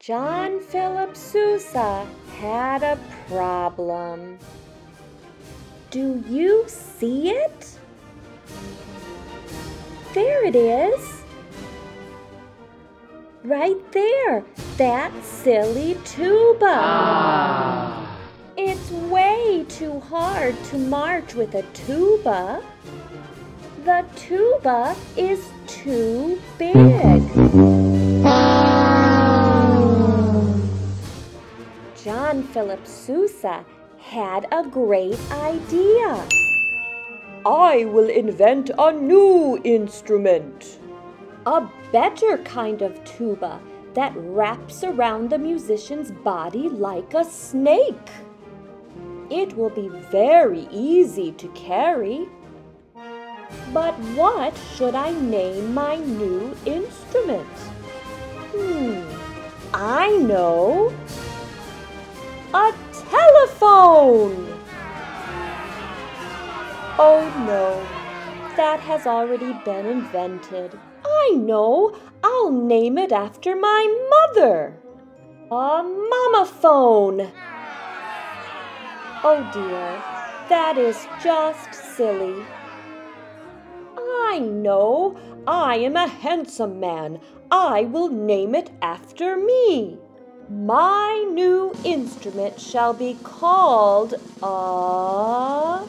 John Philip Sousa had a problem. Do you see it? There it is. Right there, that silly tuba. Ah. It's way too hard to march with a tuba. The tuba is too big. Philip Sousa had a great idea. I will invent a new instrument. A better kind of tuba that wraps around the musician's body like a snake. It will be very easy to carry. But what should I name my new instrument? Hmm, I know. A telephone! Oh no, that has already been invented. I know, I'll name it after my mother. A mammophone. Oh dear, that is just silly. I know, I am a handsome man. I will name it after me. My new instrument shall be called a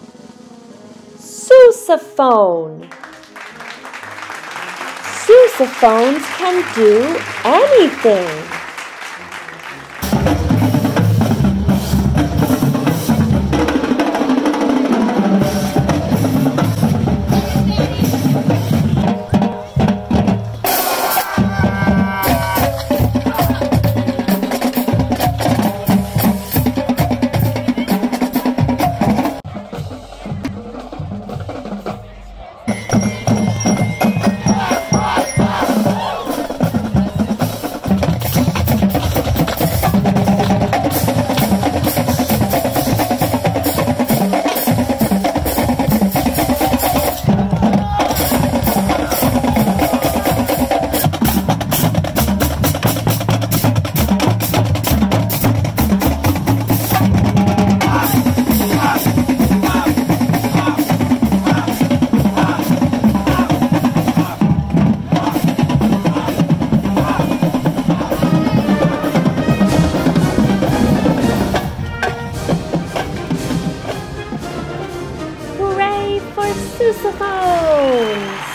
sousaphone. Sousaphones can do anything. for sousaphones!